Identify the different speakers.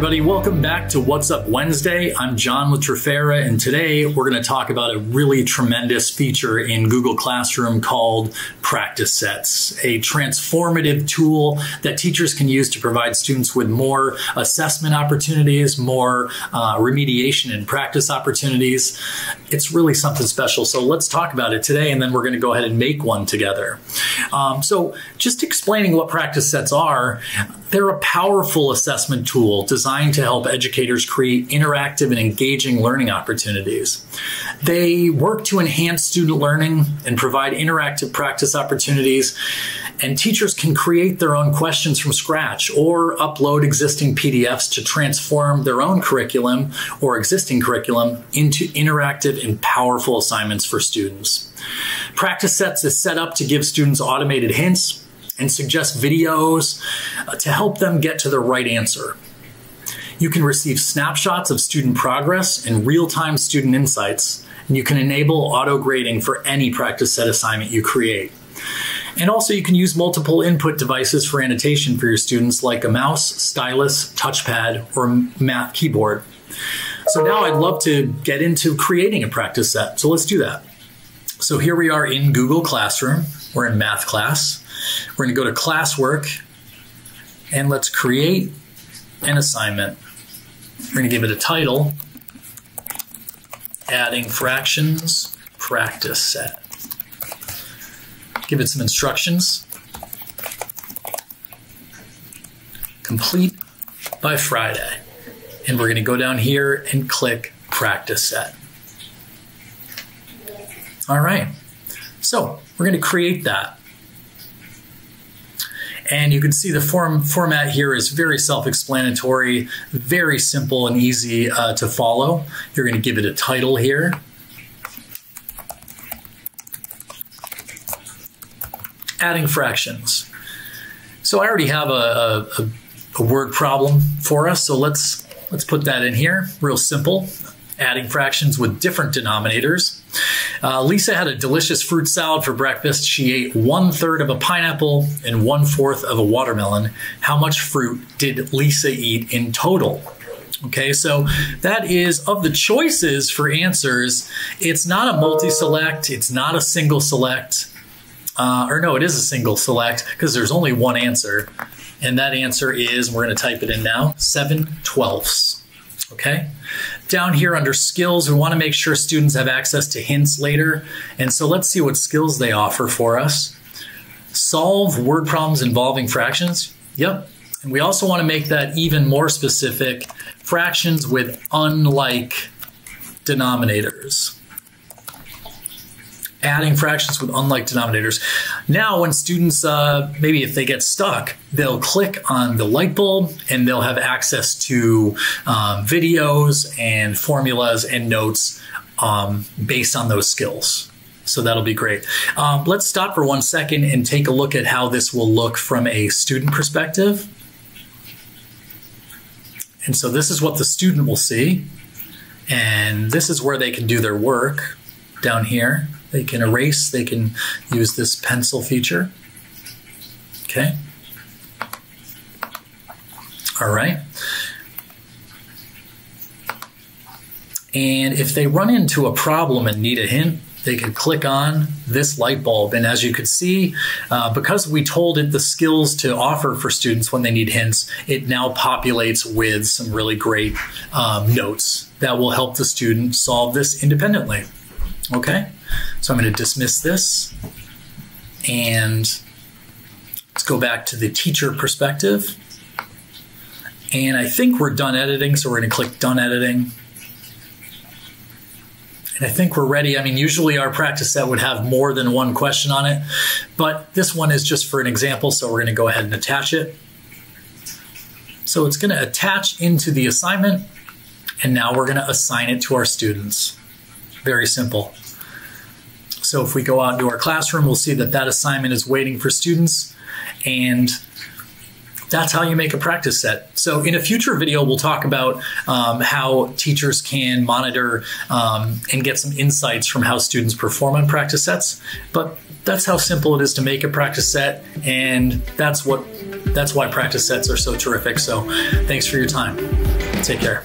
Speaker 1: everybody. Welcome back to What's Up Wednesday. I'm John with Trafera, and today we're going to talk about a really tremendous feature in Google Classroom called Practice Sets, a transformative tool that teachers can use to provide students with more assessment opportunities, more uh, remediation and practice opportunities. It's really something special. So let's talk about it today, and then we're going to go ahead and make one together. Um, so, just explaining what practice sets are, they're a powerful assessment tool designed to help educators create interactive and engaging learning opportunities. They work to enhance student learning and provide interactive practice opportunities, and teachers can create their own questions from scratch or upload existing PDFs to transform their own curriculum or existing curriculum into interactive and powerful assignments for students. Practice Sets is set up to give students automated hints and suggest videos uh, to help them get to the right answer. You can receive snapshots of student progress and real time student insights, and you can enable auto grading for any practice set assignment you create. And also, you can use multiple input devices for annotation for your students, like a mouse, stylus, touchpad, or math keyboard. So, now I'd love to get into creating a practice set. So, let's do that. So, here we are in Google Classroom. We're in math class. We're going to go to classwork and let's create an assignment. We're going to give it a title adding fractions practice set. Give it some instructions. Complete by Friday. And we're going to go down here and click practice set. All right. So we're going to create that. And you can see the form format here is very self-explanatory, very simple and easy uh, to follow. You're going to give it a title here. Adding fractions. So I already have a, a, a word problem for us. So let's let's put that in here. Real simple. Adding fractions with different denominators. Uh, Lisa had a delicious fruit salad for breakfast. She ate one third of a pineapple and one fourth of a watermelon. How much fruit did Lisa eat in total? Okay, so that is of the choices for answers, it's not a multi select, it's not a single select. Uh, or no, it is a single select because there's only one answer. And that answer is, we're going to type it in now, 7 twelfths. Okay? Down here under skills, we want to make sure students have access to hints later. And so let's see what skills they offer for us. Solve word problems involving fractions. Yep. And we also want to make that even more specific. Fractions with unlike denominators adding fractions with unlike denominators. Now, when students, uh, maybe if they get stuck, they'll click on the light bulb and they'll have access to um, videos and formulas and notes um, based on those skills. So that'll be great. Um, let's stop for one second and take a look at how this will look from a student perspective. And so this is what the student will see. And this is where they can do their work down here. They can erase, they can use this pencil feature. Okay. All right. And if they run into a problem and need a hint, they can click on this light bulb. And as you can see, uh, because we told it the skills to offer for students when they need hints, it now populates with some really great um, notes that will help the student solve this independently. Okay? So I'm going to dismiss this and let's go back to the teacher perspective. And I think we're done editing, so we're going to click done editing. And I think we're ready. I mean, usually our practice set would have more than one question on it, but this one is just for an example, so we're going to go ahead and attach it. So it's going to attach into the assignment, and now we're going to assign it to our students. Very simple. So if we go out into our classroom, we'll see that that assignment is waiting for students and that's how you make a practice set. So in a future video, we'll talk about um, how teachers can monitor um, and get some insights from how students perform on practice sets. But that's how simple it is to make a practice set, and that's what that's why practice sets are so terrific. So thanks for your time. Take care.